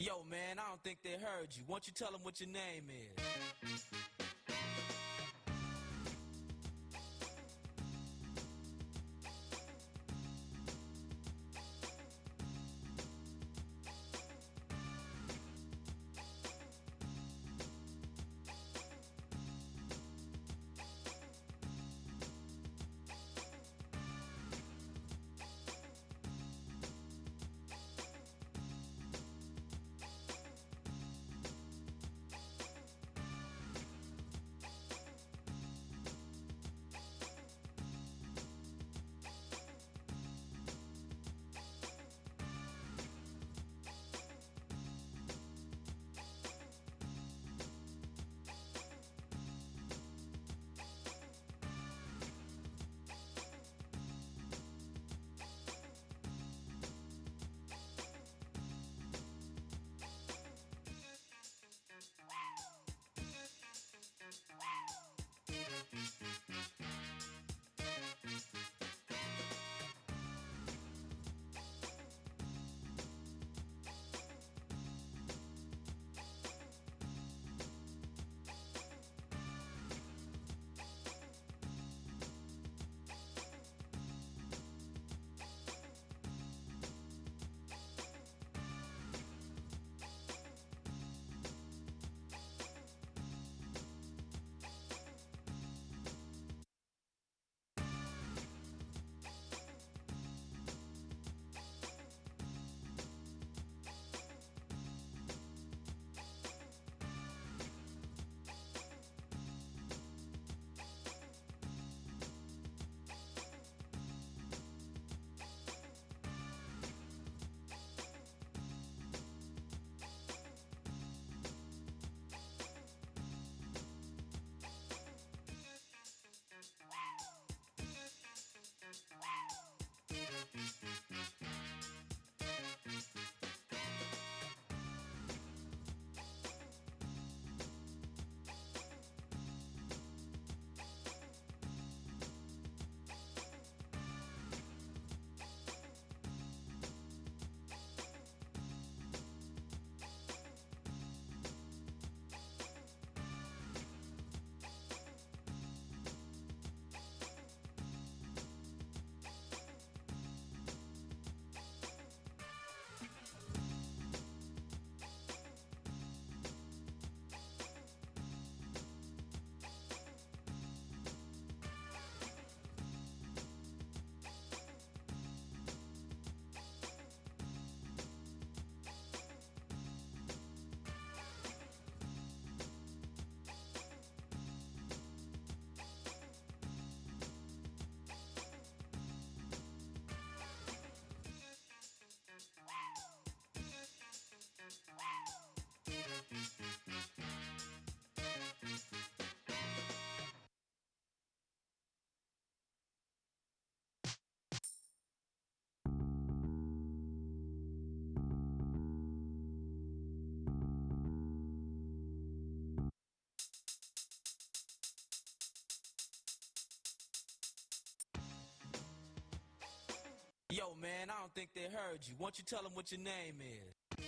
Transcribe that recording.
Yo, man, I don't think they heard you. Why don't you tell them what your name is? Yo, man, I don't think they heard you. Why don't you tell them what your name is?